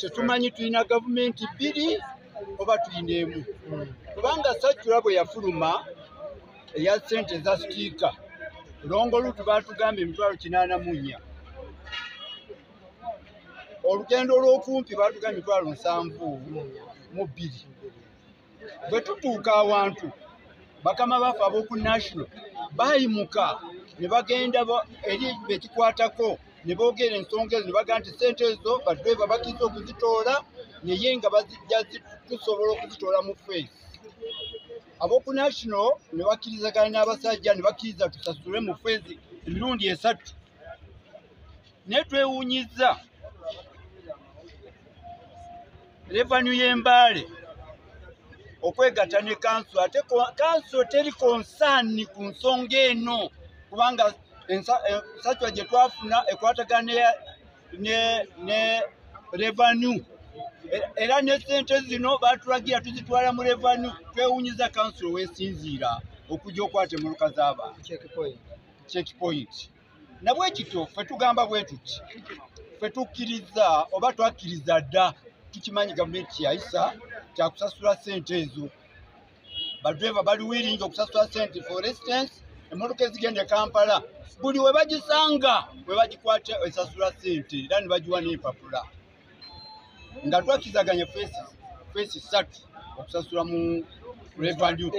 tetumanyi tulina gavumenti bbiri oba tulina emu. Kubanga sajjula bwe yafuluma eya ssente eza sitiika. Longolutu baatugamba emitwalo kinaana mu nnya. Olugendo olw'okumpi baatugamba emitwalo nsanvu mu bbiri. Bwe tutuuka awantu bakama baffe ab'oku national baayimuka ne bagenda ba- eri bekikwatako ne boogera ensonga ezo ne bagamba nti sente ezo badreva bakkiriza okuzitoola naye nga tusobola okuzitoola mu feesi ab'oku national ne bakkirizagana n'abasajja ne bakkiriza tusasule mu feesi emirundi esatu. Naye twewuunyizza revanu y'embaale okwegatta ne kanso ate kanso teri konsaani ku nsonga eno kubanga ensa- ensajwa gye twafuna ekwatagana ne- ne ne revanu E- era ne sente zino baatulagira tuzitwala mu revanu twewunyiza kanso weesinziira okujja okwata emmotoka z'abantu. Checkpoint nabwe kityo ffe tugamba bwe tuti ffe tukkiriza oba twakkiriza dda tukimanyi gavumenti yayisa kyakusasula sente ezo. Badreva bali wiringi okusasula sente for instance emmotoka ezigenda e kampala buli we bagisanga we bagikwata esasula sente era ne bagiwa n'empapula. Nga twakkizaganya feesi ssatu okusasula mu revenue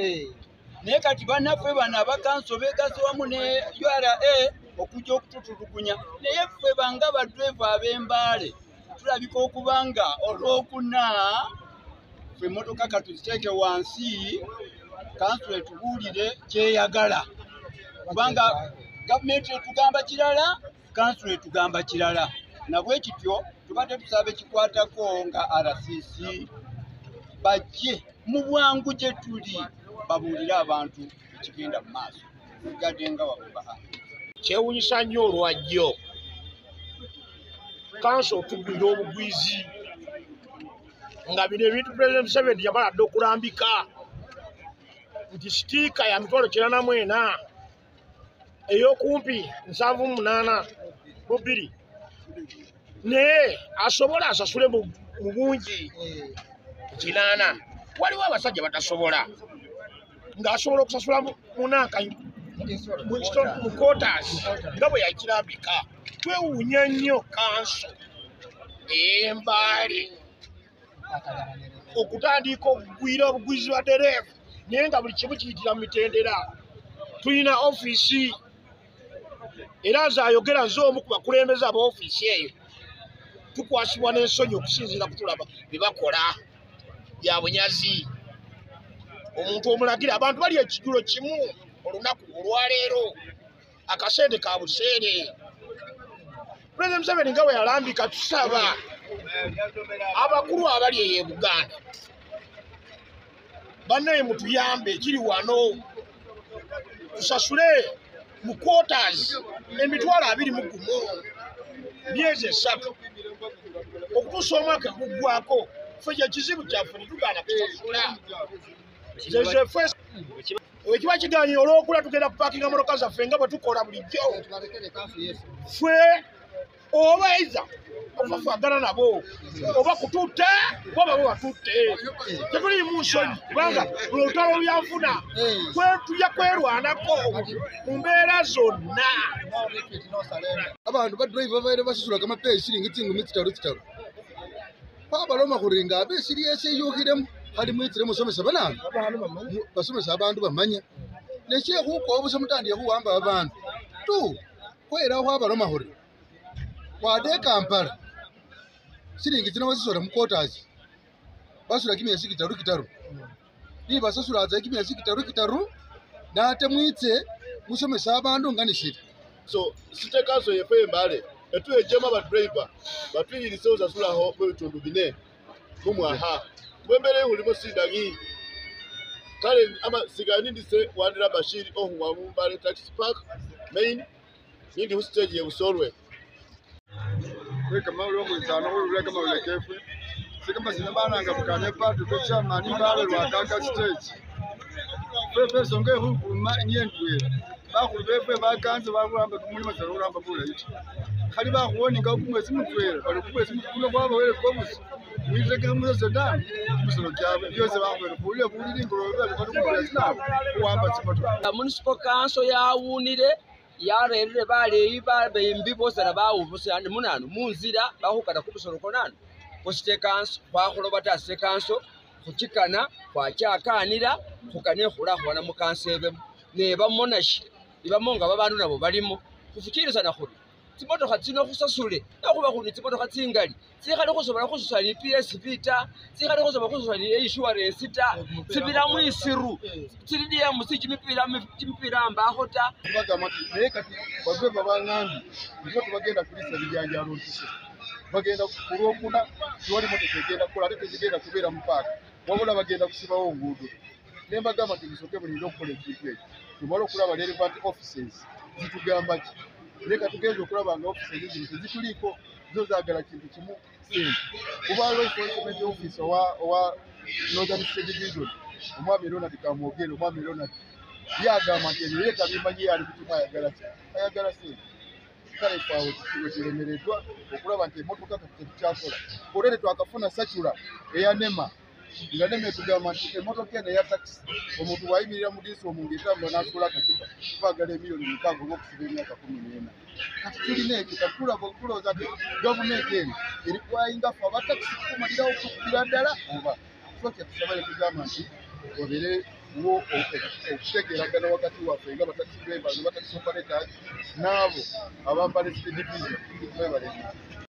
naye kati bannaffe bano abakanso beegase wamu ne ura okujja okututulugunya naye ffe banga badreva ab'embaale tulabika okuba nga olwokuna ffe emmotoka katuziteeke wansi kanso etubuulire kyeyagala kubanga gavumenti etugamba kirala kanso etugamba kirala. Nabwe kityo tubadde tusaba ekikwatako nga rcc bajje mu bwangu gye tuli babuulire abantu ekigenda mu maaso. Gadde nga wabubaha kyewunyisa nnyo olwajjo kanso otugwira obugwizi nga bino ebintu pulezidenti museveni yamala dde okulambika. Nti sitiika ya mitwalo kirana mu ena ey'okumpi nsanvu mu munaana mu bbiri. Naye asobola asasule mu bungi kinaana. Waliwo abasajja batasobola ng'asobola okusasula mu- munanka mu kotas nga bwe yakirambika. Twewuunya nnyo kanso. Ey'embaale okutandika okugwira obugwizi bwa dereevu naye nga buli kimu kiyitira mu mitendera. Tulina ofiisi era nze omu ku bakulembeze aba ofiisi eyo. Tukwasibwa n'ensonyi okusinziira kutulaba bye bakola bya bunyazi. Omuntu omulagira abantu bali ekijulo kimu olunaku olwaleero akasente ka buseere. Pulezidenti museveni nga bwe yalambika tusaba abakulu abali eyo e buganda bannaye mutuyambe ekiri wano tusasule mu quarters emitwalo abiri mu gumu myezi esatu. Okutuusa omwaka guggwako ffe kyekizibu kyaffe netugaana kusasula. Zeze ffe ekiba kiganye olwokula tugenda kupaakinga motoka zaffe nga bwe tukola bulijjo. Ffe oba eiza twagala nabo. Oba kututte oba bo batutte tetuli munsonyi kubanga olutalo lyanfuna tujja kwerwanako. Mu mbeera zonna. Abantu badrive babaire basasulaka amapeeyi esiringi tingumi kitaru kitaru babaloma kuringa abe esiri esiyuhiremu kali mwitire musomesa bananga basomesa abantu bamanya. Nekyekhukowa busa mutandiye khuwamba abandu tu kwera khwabaloma khuri khwaekampala siringi dzinowazisoda mukotazi basula kimyesi kitaru kitaru ni basasulazza kimyesi kitaru kitaru nate mwitse musomesa abandu ngani shiri so site kanso yeffe embale etuyejjemu abadriva batuyirisewo sasulaho ebitundu bine mumwaha wembere hulimo sidagi kale ama siganindise wandira bashiri ohuwamu mbale taxi park main nindi hustage yebusolwe wekamauli omwitsano khulula kamauli kefwe sikamasina bananga bukane patu kechamani mbale lwakaka stage fefe ensonga ekhukuma niye ndwela bakhulu befwe bakanze bakhuramba kumulimo sera khuramba bulayi ta khali bakhuwoninga kumwesi mutwela bali kumwesi kuno kwabawele kobusi witekele musese dani kumisolo kyabwe byose bakhubele khulile khulili ingolobe bali bali kumwesi nabo khuwamba tsimotoka municipal council yawunile yarerere baleyi bayimbi bose ara bawubusa andi munano munzila bakhukana kumusoloko nano khusite kanso khwakhuloba ta site kanso khukikana khwakyakanila khukane khula khubona mukanso ebemo nebamo nashe ibamo nga babandu nabo balimo. Khufukilisana khuri tsimotokha tsino khusasule nakhuba khuni tsimotokha tsingali. Tsikhali khusobola khususana ni psv ta tsikhali khusobola khususana ni insurance ta tsibira mwisiru tsili dmc kimipira kimipira mbakho ta. Naye kati bagweva baŋŋambye niko tebagenda kulisa bijanjalo mpise bagenda kulwokuna tiwali motoka egenda kukola ate tezigenda kubeera mu paaka wabula bagenda kusibawo onguudo ne mbagamba nti musoke mulinde okukola ekintu ekyo. Tumale okulaba relevant offices zitugamba ki naye katugenza okulaba nga offices zino tezituliiko zo zaagala kintu kimu sente kuba lwa enforcement office owa northern state division omwami ronald kamwogere omwami ronald byagamba nti ebyo ye tabimanyi ye ali kukimu ayagala ki? Ayagala sente kale ffe awo tusibe tulemereddwa okulaba nti emmotoka kati tetukyakola olwere twakafuna sacula eya nema nga nema etugamba nti emmotoka eno eya takisi omuntu bwayimirira mu diisi omuntu etambula n'asuula akacupa twagala emiliyoni mukaaga oba okusiba emyaka kumi n'ena. Kati tulina tulaba tulowooza nti gavumenti eno eri kwayinga ffe abatakisi kumalirawo kukubira ddala. Oba so kyetusaba netugamba nti obere wo okutegeeragana wakati waffe nga batakisi drivers batakisi operators n'abo abambala division twebalemu